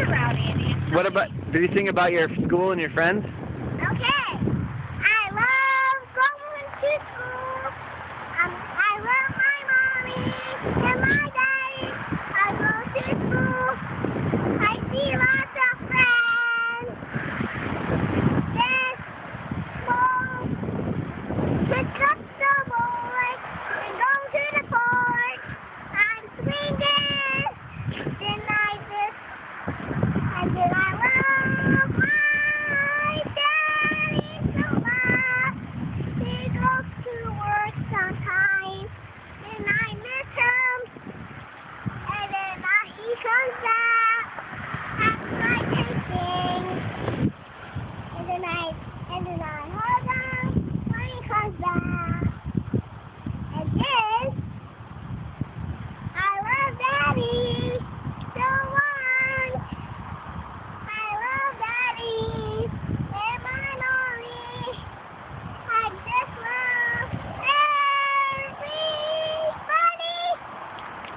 around, Andi. What about, Do you think about your school and your friends? Okay. And then I love my dad.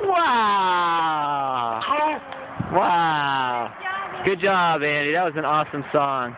Wow. Wow. Good job, Andi. That was an awesome song.